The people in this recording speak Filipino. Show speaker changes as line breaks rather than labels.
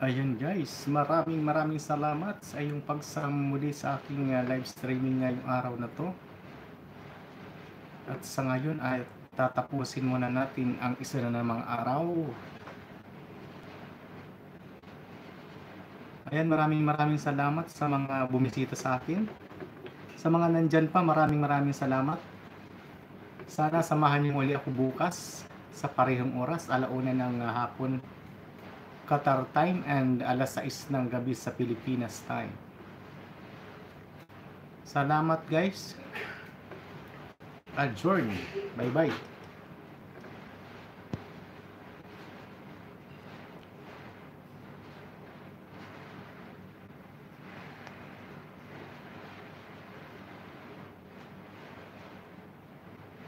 Ayun guys, maraming maraming salamat sa iyong pagsama muli sa aking uh, live streaming ngayong araw na to. At sa ngayon ay tatapusin muna natin ang isa na namang araw. Ayan, maraming maraming salamat sa mga bumisita sa akin. Sa mga nandyan pa, maraming maraming salamat. Sana samahan niyo muli ako bukas sa parehong oras, alauna ng uh, hapon Qatar time and alas 6 ng gabi sa Pilipinas time. Salamat guys. Adjourn. Bye bye.